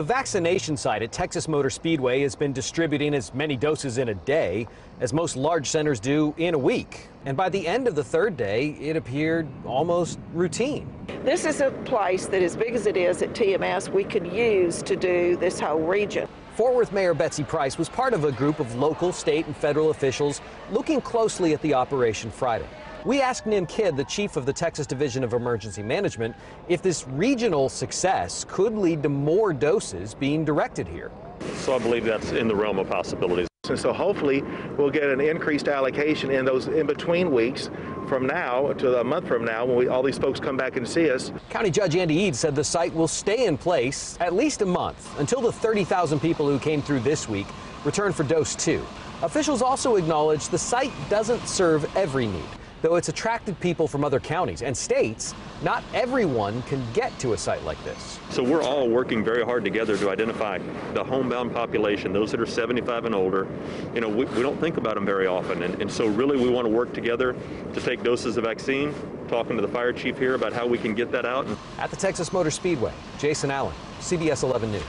The vaccination site at Texas Motor Speedway has been distributing as many doses in a day as most large centers do in a week. And by the end of the third day, it appeared almost routine. This is a place that, as big as it is at TMS, we could use to do this whole region. Fort Worth Mayor Betsy Price was part of a group of local, state, and federal officials looking closely at the operation Friday. We asked Nim Kidd, the chief of the Texas Division of Emergency Management, if this regional success could lead to more doses being directed here. So I believe that's in the realm of possibilities. And so hopefully we'll get an increased allocation in those in between weeks from now to a month from now when we, all these folks come back and see us. County Judge Andy Eads said the site will stay in place at least a month until the 30,000 people who came through this week return for dose two. Officials also acknowledge the site doesn't serve every need. Though it's attracted people from other counties and states, not everyone can get to a site like this. So we're all working very hard together to identify the homebound population, those that are 75 and older. You know, we, we don't think about them very often. And, and so really we want to work together to take doses of vaccine, talking to the fire chief here about how we can get that out. At the Texas Motor Speedway, Jason Allen, CBS 11 News.